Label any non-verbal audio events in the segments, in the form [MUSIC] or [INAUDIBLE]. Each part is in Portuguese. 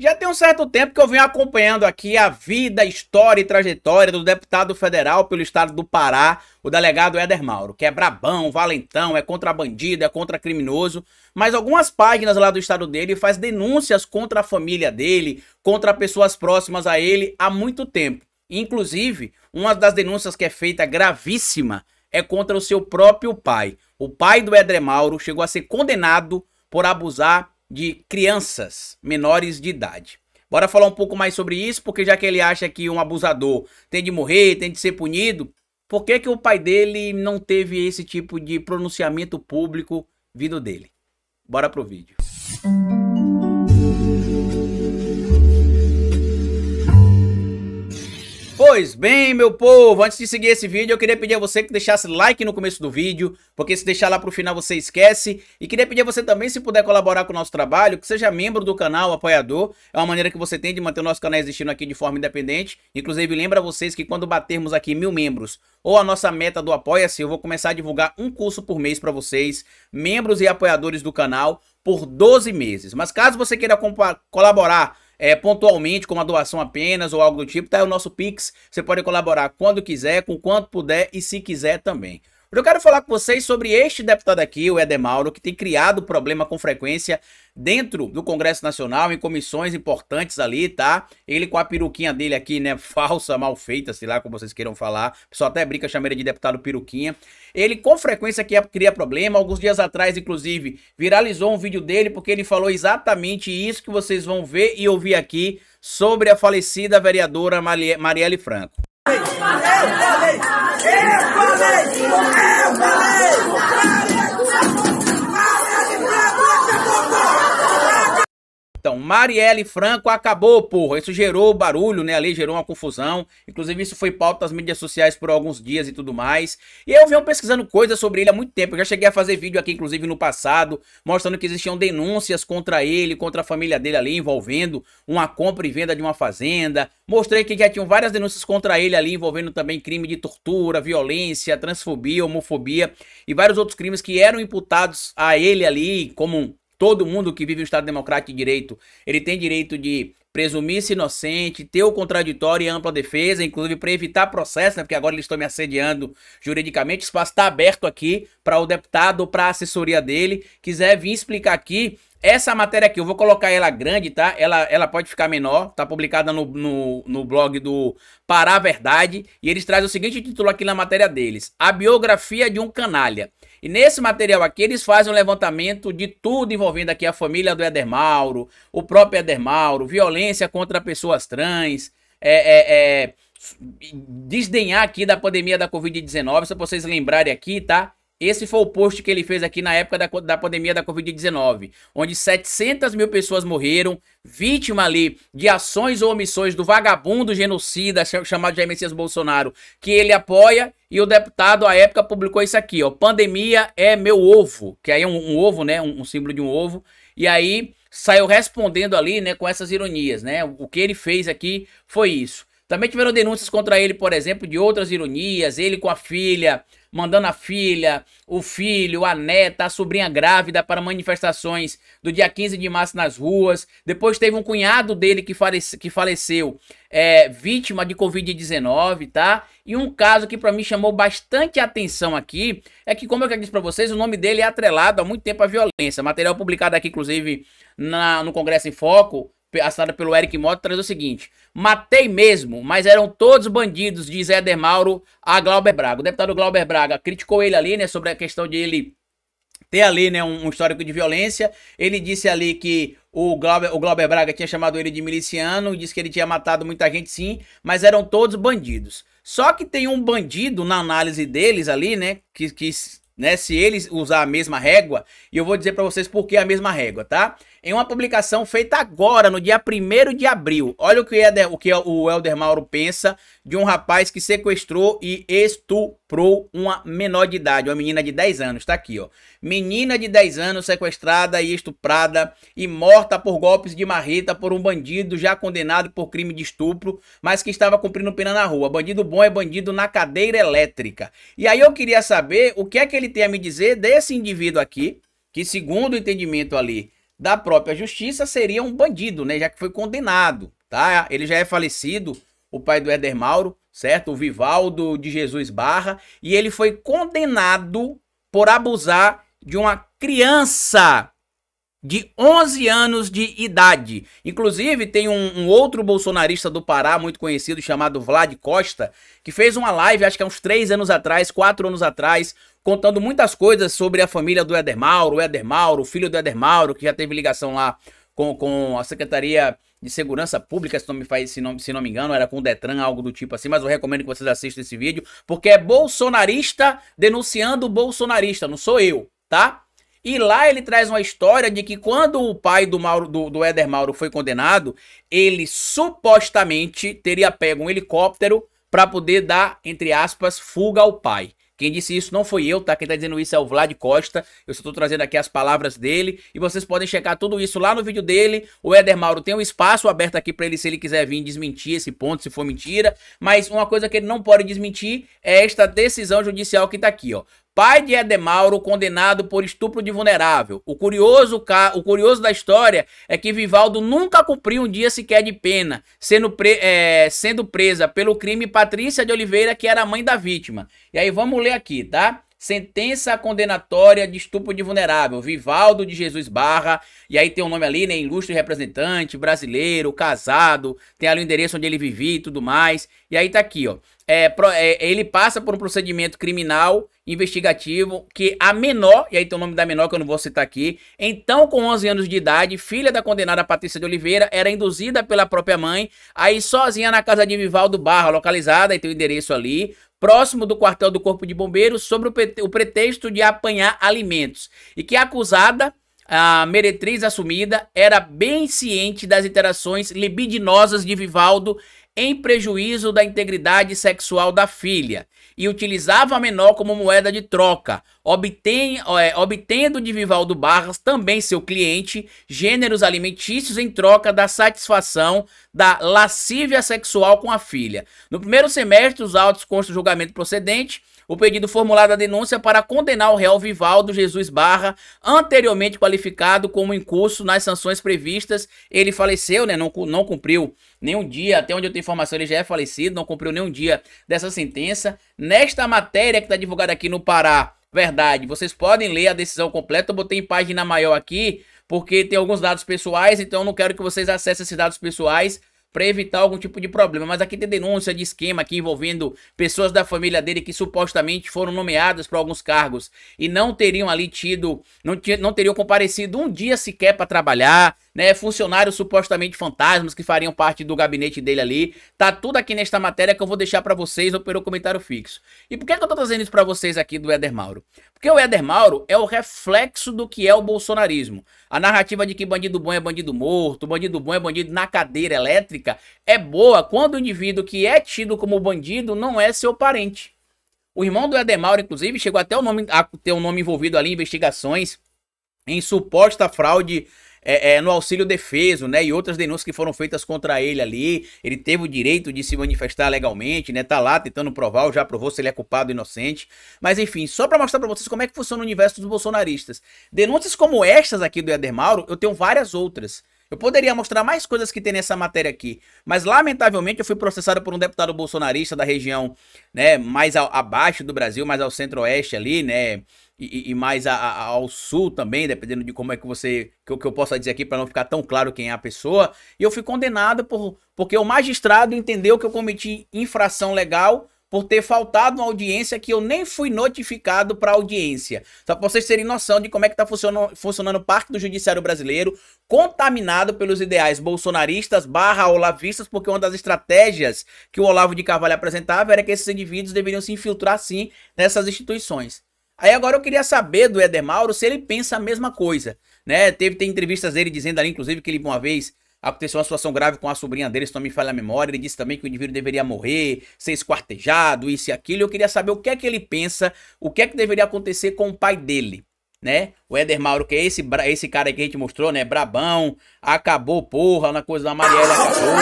Já tem um certo tempo que eu venho acompanhando aqui a vida, história e trajetória do deputado federal pelo estado do Pará, o delegado Éder Mauro, que é brabão, valentão, é contrabandido, é contra criminoso, mas algumas páginas lá do estado dele faz denúncias contra a família dele, contra pessoas próximas a ele há muito tempo. Inclusive, uma das denúncias que é feita gravíssima é contra o seu próprio pai. O pai do Éder Mauro chegou a ser condenado por abusar de crianças menores de idade. Bora falar um pouco mais sobre isso, porque já que ele acha que um abusador tem de morrer, tem de ser punido, por que, que o pai dele não teve esse tipo de pronunciamento público vindo dele? Bora pro vídeo. Pois bem, meu povo, antes de seguir esse vídeo, eu queria pedir a você que deixasse like no começo do vídeo, porque se deixar lá pro final você esquece. E queria pedir a você também, se puder colaborar com o nosso trabalho, que seja membro do canal, apoiador. É uma maneira que você tem de manter o nosso canal existindo aqui de forma independente. Inclusive, lembra vocês que quando batermos aqui mil membros, ou a nossa meta do Apoia-se, eu vou começar a divulgar um curso por mês para vocês, membros e apoiadores do canal, por 12 meses. Mas caso você queira colaborar é, pontualmente, com uma doação apenas ou algo do tipo, tá aí o nosso Pix. Você pode colaborar quando quiser, com quanto puder e se quiser também. Eu quero falar com vocês sobre este deputado aqui, o Edemauro, que tem criado problema com frequência dentro do Congresso Nacional, em comissões importantes ali, tá? Ele com a peruquinha dele aqui, né, [LAUGHS] falsa, mal feita, sei lá como vocês queiram falar. O pessoal até brinca, chama ele de deputado peruquinha. Ele com frequência cria problema. Alguns dias atrás, inclusive, viralizou um vídeo dele porque ele falou exatamente isso que vocês vão ver e ouvir aqui sobre a falecida vereadora Marielle Franco. Eu falei, eu falei. Marielle Franco acabou, porra. Isso gerou barulho, né? Ali gerou uma confusão. Inclusive, isso foi pauta das mídias sociais por alguns dias e tudo mais. E eu venho pesquisando coisas sobre ele há muito tempo. Eu já cheguei a fazer vídeo aqui, inclusive, no passado, mostrando que existiam denúncias contra ele, contra a família dele ali, envolvendo uma compra e venda de uma fazenda. Mostrei que já tinham várias denúncias contra ele ali, envolvendo também crime de tortura, violência, transfobia, homofobia e vários outros crimes que eram imputados a ele ali como Todo mundo que vive no Estado Democrático de Direito, ele tem direito de presumir-se inocente, ter o contraditório e ampla defesa, inclusive para evitar processo, né, porque agora eles estão me assediando juridicamente. O espaço está aberto aqui para o deputado para a assessoria dele. Quiser vir explicar aqui essa matéria aqui, eu vou colocar ela grande, tá? Ela, ela pode ficar menor, tá publicada no, no, no blog do Pará Verdade. E eles trazem o seguinte título aqui na matéria deles: A biografia de um canalha. E nesse material aqui eles fazem um levantamento de tudo envolvendo aqui a família do Éder Mauro, o próprio Éder Mauro, violência contra pessoas trans, é, é, é, desdenhar aqui da pandemia da Covid-19, se vocês lembrarem aqui, tá? Esse foi o post que ele fez aqui na época da, da pandemia da Covid-19, onde 700 mil pessoas morreram, vítima ali de ações ou omissões do vagabundo genocida chamado Jair Messias Bolsonaro, que ele apoia, e o deputado à época publicou isso aqui, ó, pandemia é meu ovo, que aí é um, um ovo, né, um, um símbolo de um ovo, e aí saiu respondendo ali, né, com essas ironias, né, o que ele fez aqui foi isso. Também tiveram denúncias contra ele, por exemplo, de outras ironias, ele com a filha, mandando a filha, o filho, a neta, a sobrinha grávida para manifestações do dia 15 de março nas ruas. Depois teve um cunhado dele que, falece, que faleceu é, vítima de Covid-19, tá? E um caso que para mim chamou bastante atenção aqui é que, como eu já disse para vocês, o nome dele é atrelado há muito tempo à violência. Material publicado aqui, inclusive, na, no Congresso em Foco, assinada pelo Eric Mota, traz o seguinte: matei mesmo, mas eram todos bandidos, diz Éder Mauro a Glauber Braga. O deputado Glauber Braga criticou ele ali, né, sobre a questão de ele ter ali, né, um, um histórico de violência. Ele disse ali que o Glauber, o Glauber Braga tinha chamado ele de miliciano, disse que ele tinha matado muita gente sim, mas eram todos bandidos. Só que tem um bandido na análise deles ali, né, que, que né, se eles usar a mesma régua, e eu vou dizer para vocês por que a mesma régua, tá? Em uma publicação feita agora, no dia 1 de abril, olha o que, o que o Elder Mauro pensa de um rapaz que sequestrou e estuprou uma menor de idade, uma menina de 10 anos, tá aqui, ó. Menina de 10 anos sequestrada e estuprada e morta por golpes de marreta por um bandido já condenado por crime de estupro, mas que estava cumprindo pena na rua. Bandido bom é bandido na cadeira elétrica. E aí eu queria saber o que é que ele tem a me dizer desse indivíduo aqui, que segundo o entendimento ali da própria justiça, seria um bandido, né? Já que foi condenado, tá? Ele já é falecido, o pai do Éder Mauro, certo? O Vivaldo de Jesus Barra, e ele foi condenado por abusar de uma criança de 11 anos de idade. Inclusive, tem um, um, outro bolsonarista do Pará, muito conhecido, chamado Vlad Costa, que fez uma live, acho que há uns 3 anos atrás, 4 anos atrás, contando muitas coisas sobre a família do Éder Mauro, o Éder Mauro, o filho do Éder Mauro, que já teve ligação lá com, com a Secretaria de Segurança Pública, se não me faz, se não, se não me engano, era com o Detran, algo do tipo assim, mas eu recomendo que vocês assistam esse vídeo, porque é bolsonarista denunciando o bolsonarista, não sou eu, tá? E lá ele traz uma história de que quando o pai do, Mauro, do, do Éder Mauro foi condenado, ele supostamente teria pego um helicóptero para poder dar, entre aspas, fuga ao pai. Quem disse isso não foi eu, tá? Quem tá dizendo isso é o Vlad Costa. Eu só tô trazendo aqui as palavras dele. E vocês podem checar tudo isso lá no vídeo dele. O Éder Mauro tem um espaço aberto aqui para ele, se ele quiser vir desmentir esse ponto, se for mentira. Mas uma coisa que ele não pode desmentir é esta decisão judicial que tá aqui, ó. Pai de Edemauro condenado por estupro de vulnerável. O curioso, o curioso da história é que Vivaldo nunca cumpriu um dia sequer de pena, sendo, pre, é, sendo presa pelo crime Patrícia de Oliveira, que era a mãe da vítima. E aí vamos ler aqui, tá? Sentença condenatória de estupro de vulnerável, Vivaldo de Jesus Barra, e aí tem o um nome ali, né, ilustre representante, brasileiro, casado, tem ali o endereço onde ele vivia e tudo mais, e aí tá aqui, ó, é, é, ele passa por um procedimento criminal investigativo que a menor, e aí tem o nome da menor que eu não vou citar aqui, então com 11 anos de idade, filha da condenada Patrícia de Oliveira, era induzida pela própria mãe, aí sozinha na casa de Vivaldo Barra, localizada, e tem o endereço ali, próximo do quartel do Corpo de Bombeiros sobre o pretexto de apanhar alimentos e que a acusada, a meretriz assumida, era bem ciente das interações libidinosas de Vivaldo em prejuízo da integridade sexual da filha e utilizava a menor como moeda de troca, é, obtendo de Vivaldo Barras, também seu cliente, gêneros alimentícios em troca da satisfação da lascívia sexual com a filha. No primeiro semestre, os autos constam julgamento procedente, o pedido formulado a denúncia para condenar o réu Vivaldo Jesus Barra, anteriormente qualificado como incurso nas sanções previstas. Ele faleceu, né? Não, não cumpriu nenhum dia, até onde eu tenho informação, ele já é falecido, não cumpriu nenhum dia dessa sentença. Nesta matéria que está divulgada aqui no Pará, verdade, vocês podem ler a decisão completa. Eu botei em página maior aqui, porque tem alguns dados pessoais, então eu não quero que vocês acessem esses dados pessoais para evitar algum tipo de problema. Mas aqui tem denúncia de esquema aqui envolvendo pessoas da família dele que supostamente foram nomeadas para alguns cargos e não teriam ali tido, não, não teriam comparecido um dia sequer para trabalhar, né? Funcionários supostamente fantasmas que fariam parte do gabinete dele ali. Tá tudo aqui nesta matéria que eu vou deixar para vocês ou pelo comentário fixo. E por que, que eu tô trazendo isso para vocês aqui do Éder Mauro? Porque o Éder Mauro é o reflexo do que é o bolsonarismo. A narrativa de que bandido bom é bandido morto, bandido bom é bandido na cadeira elétrica é boa quando o indivíduo que é tido como bandido não é seu parente. O irmão do Éder Mauro, inclusive, chegou até o nome, a ter o um nome envolvido ali em investigações em suposta fraude é, é, no auxílio defeso, né? E outras denúncias que foram feitas contra ele ali. Ele teve o direito de se manifestar legalmente, né? Tá lá tentando provar, já provou se ele é culpado ou inocente. Mas enfim, só para mostrar para vocês como é que funciona o universo dos bolsonaristas. Denúncias como estas aqui do Eder Mauro, eu tenho várias outras. Eu poderia mostrar mais coisas que tem nessa matéria aqui, mas lamentavelmente eu fui processado por um deputado bolsonarista da região, né, mais ao, abaixo do Brasil, mais ao centro-oeste ali, né, e, e mais a, a, ao sul também, dependendo de como é que você. que, que eu possa dizer aqui para não ficar tão claro quem é a pessoa. E eu fui condenado por, porque o magistrado entendeu que eu cometi infração legal por ter faltado uma audiência que eu nem fui notificado para audiência. Só para vocês terem noção de como é que está funcionando, funcionando parte do judiciário brasileiro, contaminado pelos ideais bolsonaristas barra olavistas, porque uma das estratégias que o Olavo de Carvalho apresentava era que esses indivíduos deveriam se infiltrar sim nessas instituições. Aí agora eu queria saber do Éder Mauro se ele pensa a mesma coisa, né? Teve tem entrevistas dele dizendo ali, inclusive, que ele uma vez aconteceu uma situação grave com a sobrinha dele, se não me falha a memória. Ele disse também que o indivíduo deveria morrer, ser esquartejado, isso e aquilo. Eu queria saber o que é que ele pensa, o que é que deveria acontecer com o pai dele, né? O Éder Mauro, que é esse, esse cara que a gente mostrou, né? Brabão, acabou, porra, na coisa da Marielle acabou,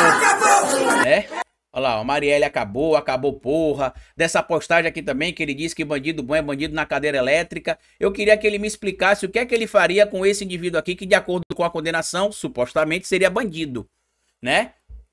né? Olha lá, o Marielle acabou, acabou porra. Dessa postagem aqui também, que ele disse que bandido bom é bandido na cadeira elétrica. Eu queria que ele me explicasse o que é que ele faria com esse indivíduo aqui, que de acordo com a condenação, supostamente seria bandido, né?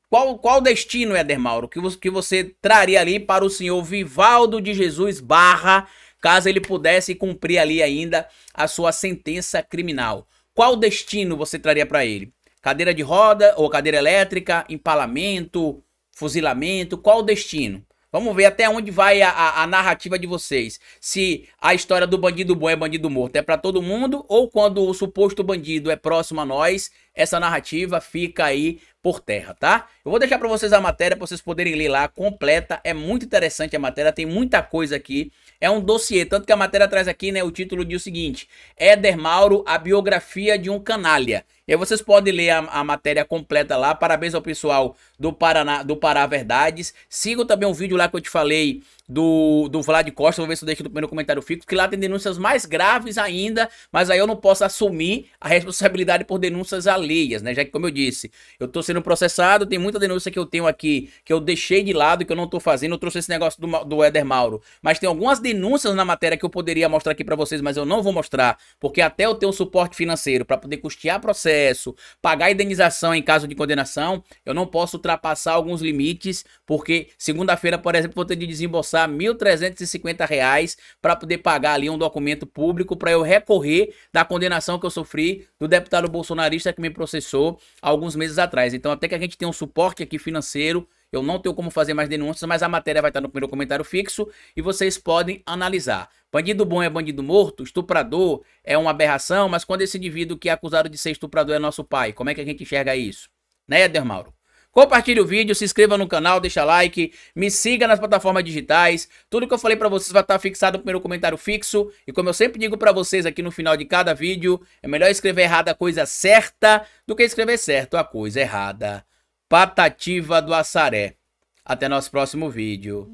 Qual, qual destino, Éder Mauro, que que você traria ali para o senhor Vivaldo de Jesus Barra, caso ele pudesse cumprir ali ainda a sua sentença criminal? Qual destino você traria para ele? Cadeira de roda ou cadeira elétrica, empalamento, fuzilamento, qual o destino? Vamos ver até onde vai a, a, a, narrativa de vocês. Se a história do bandido bom é bandido morto é para todo mundo, ou quando o suposto bandido é próximo a nós, essa narrativa fica aí por terra, tá? Eu vou deixar para vocês a matéria para vocês poderem ler lá completa. É muito interessante a matéria, tem muita coisa aqui. É um dossiê, tanto que a matéria traz aqui, né, o título diz o seguinte: Éder Mauro, a biografia de um canalha. E aí vocês podem ler a, a, matéria completa lá. Parabéns ao pessoal do Paraná, do Pará Verdades. Sigam também o vídeo lá que eu te falei do, do Vlad Costa. Vou ver se eu deixo no primeiro comentário fixo. Que lá tem denúncias mais graves ainda. Mas aí eu não posso assumir a responsabilidade por denúncias alheias, né? Já que, como eu disse, eu tô sendo processado. Tem muita denúncia que eu tenho aqui que eu deixei de lado, que eu não tô fazendo. Eu trouxe esse negócio do, do Éder Mauro. Mas tem algumas denúncias na matéria que eu poderia mostrar aqui para vocês, mas eu não vou mostrar. Porque até eu ter um suporte financeiro para poder custear processo processo, pagar indenização em caso de condenação, eu não posso ultrapassar alguns limites, porque segunda-feira, por exemplo, vou ter de desembolsar R$ 1.350 para poder pagar ali um documento público para eu recorrer da condenação que eu sofri do deputado bolsonarista que me processou alguns meses atrás. Então, até que a gente tenha um suporte aqui financeiro, eu não tenho como fazer mais denúncias, mas a matéria vai estar no primeiro comentário fixo e vocês podem analisar. Bandido bom é bandido morto, estuprador é uma aberração, mas quando esse indivíduo que é acusado de ser estuprador é nosso pai, como é que a gente enxerga isso? Né, Eder Mauro? Compartilhe o vídeo, se inscreva no canal, deixa like, me siga nas plataformas digitais. Tudo que eu falei para vocês vai estar fixado no primeiro comentário fixo. E como eu sempre digo para vocês aqui no final de cada vídeo, é melhor escrever errada a coisa certa do que escrever certo a coisa errada. Patativa do Assaré. Até nosso próximo vídeo.